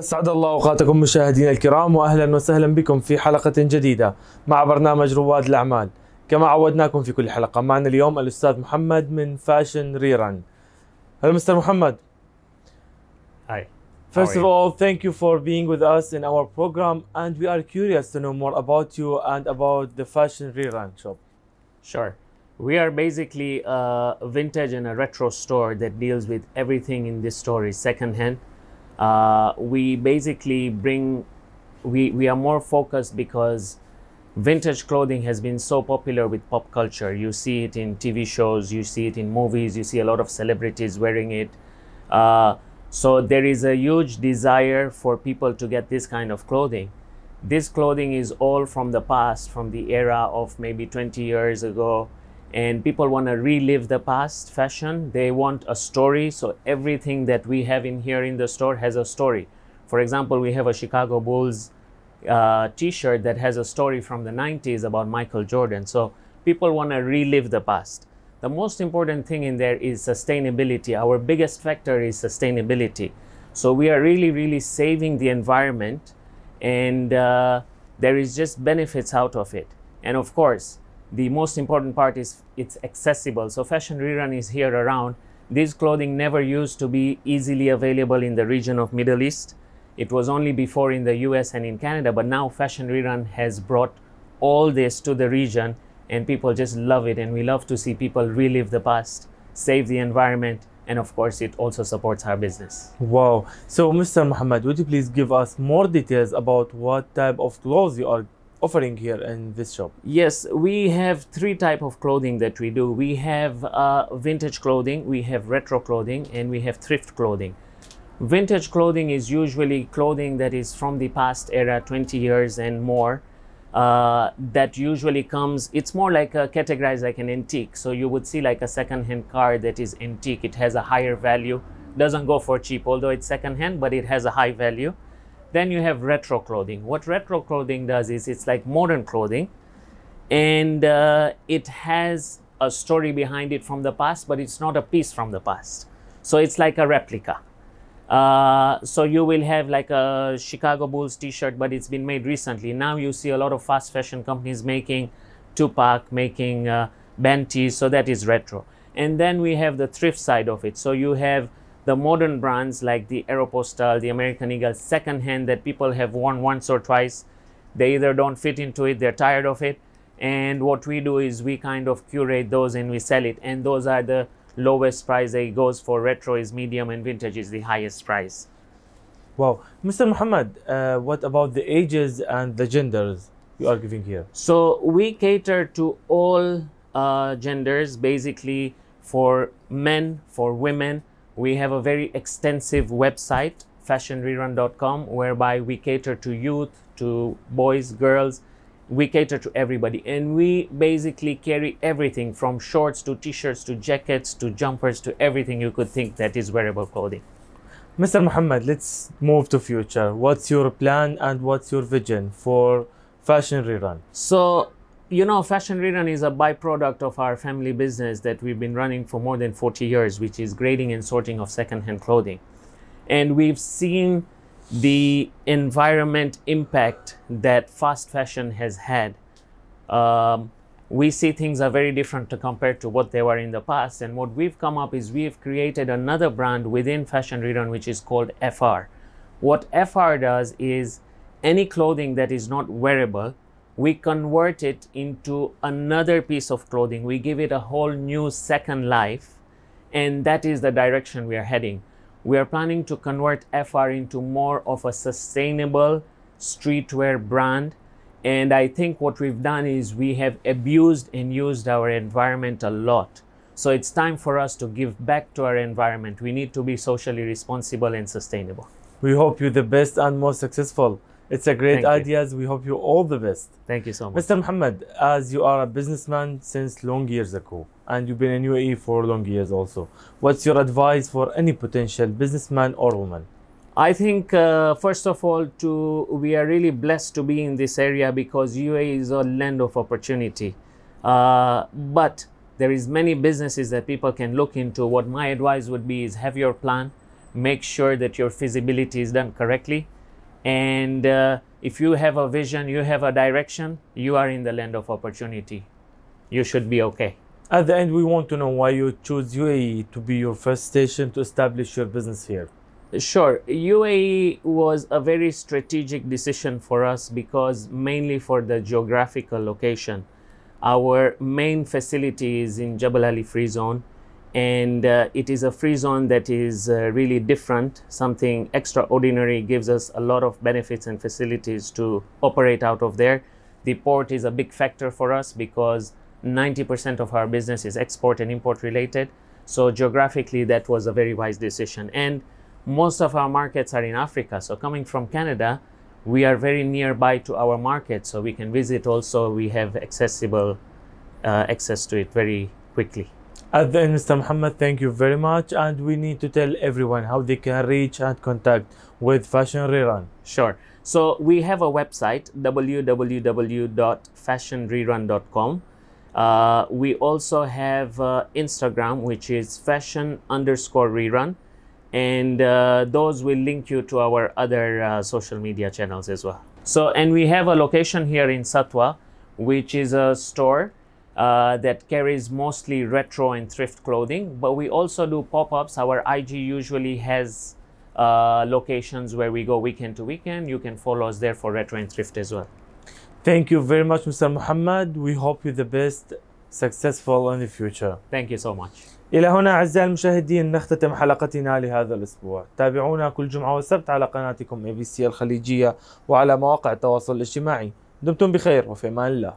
أسعد الله أوقاتكم مشاهدينا الكرام وأهلا وسهلا بكم في حلقة جديدة مع برنامج رواد الأعمال كما عودناكم في كل حلقة معنا اليوم الأستاذ محمد من فاشن ريران Hello Mr. Muhammad Hi. First of all, thank you for being with us in our program and we are curious to know more about you and about the Fashion Rerun shop. Sure. We are basically a vintage and a retro store that deals with everything in this store is secondhand. Uh, we basically bring, we, we are more focused because vintage clothing has been so popular with pop culture. You see it in TV shows, you see it in movies, you see a lot of celebrities wearing it. Uh, so there is a huge desire for people to get this kind of clothing. This clothing is all from the past, from the era of maybe 20 years ago. And people want to relive the past fashion. They want a story. So everything that we have in here in the store has a story. For example, we have a Chicago Bulls uh, t-shirt that has a story from the 90s about Michael Jordan. So people want to relive the past. The most important thing in there is sustainability. Our biggest factor is sustainability. So we are really, really saving the environment, and uh, there is just benefits out of it. And of course, the most important part is it's accessible. So Fashion Rerun is here around. This clothing never used to be easily available in the region of Middle East. It was only before in the US and in Canada, but now Fashion Rerun has brought all this to the region and people just love it and we love to see people relive the past, save the environment, and of course it also supports our business. Wow. So Mr. Muhammad, would you please give us more details about what type of clothes you are offering here in this shop? Yes, we have three type of clothing that we do. We have uh, vintage clothing, we have retro clothing, and we have thrift clothing. Vintage clothing is usually clothing that is from the past era, 20 years and more. Uh, that usually comes, it's more like a, categorized like an antique. So you would see like a second-hand car that is antique. It has a higher value, doesn't go for cheap, although it's second-hand, but it has a high value. Then you have retro clothing. What retro clothing does is it's like modern clothing, and uh, it has a story behind it from the past, but it's not a piece from the past. So it's like a replica. Uh, so you will have like a Chicago Bulls T-shirt, but it's been made recently. Now you see a lot of fast fashion companies making Tupac, making uh, Banty, so that is retro. And then we have the thrift side of it. So you have the modern brands like the Aeropostale, the American Eagle, secondhand that people have worn once or twice. They either don't fit into it, they're tired of it. And what we do is we kind of curate those and we sell it. And those are the lowest price it goes for retro is medium and vintage is the highest price Wow. Mr. Muhammad, uh, what about the ages and the genders you are giving here? so we cater to all uh, genders basically for men for women we have a very extensive website fashionrerun.com whereby we cater to youth to boys girls we cater to everybody and we basically carry everything from shorts to t-shirts to jackets to jumpers to everything you could think that is wearable clothing Mr. Muhammad, let's move to future. What's your plan and what's your vision for Fashion Rerun? So, you know, Fashion Rerun is a byproduct of our family business that we've been running for more than 40 years, which is grading and sorting of secondhand clothing. And we've seen the environment impact that fast fashion has had. Um, we see things are very different to compared to what they were in the past. And what we've come up is we've created another brand within Fashion Rerun, which is called FR. What FR does is any clothing that is not wearable, we convert it into another piece of clothing. We give it a whole new second life, and that is the direction we are heading. We are planning to convert FR into more of a sustainable streetwear brand. And I think what we've done is we have abused and used our environment a lot. So it's time for us to give back to our environment. We need to be socially responsible and sustainable. We hope you the best and most successful. It's a great Thank you. ideas. We hope you all the best. Thank you so much. Mr. Muhammad, as you are a businessman since long years ago, and you've been in UAE for long years also, what's your advice for any potential businessman or woman? I think uh, first of all, to we are really blessed to be in this area because UAE is a land of opportunity. Uh, but there is many businesses that people can look into. What my advice would be is have your plan, make sure that your feasibility is done correctly. And uh, if you have a vision, you have a direction, you are in the land of opportunity. You should be okay. At the end, we want to know why you chose UAE to be your first station to establish your business here. Sure. UAE was a very strategic decision for us because mainly for the geographical location. Our main facility is in Jebel Ali Free Zone, and uh, it is a free zone that is uh, really different, something extraordinary, gives us a lot of benefits and facilities to operate out of there. The port is a big factor for us because 90% of our business is export and import related. So geographically, that was a very wise decision. And most of our markets are in Africa. So coming from Canada, we are very nearby to our market, so we can visit. Also, we have accessible uh, access to it very quickly. At the end, Mr. Muhammad, thank you very much. And we need to tell everyone how they can reach and contact with Fashion Rerun. Sure. So we have a website www.fashionrerun.com. Uh, we also have uh, Instagram, which is fashion underscore rerun, and uh, those will link you to our other uh, social media channels as well. So, and we have a location here in Satwa, which is a store uh, that carries mostly retro and thrift clothing, but we also do pop ups. Our IG usually has uh, locations where we go weekend to weekend. You can follow us there for retro and thrift as well. Thank you very much, Mr. Muhammad. We hope you the best, successful in the future. Thank you so much. إلى هنا أعزائي المشاهدين نختتم حلقتنا لهذا الأسبوع تابعونا كل جمعة وسبت على قناتكم ABC الخليجية وعلى مواقع التواصل الاجتماعي دمتم بخير وفي أمان الله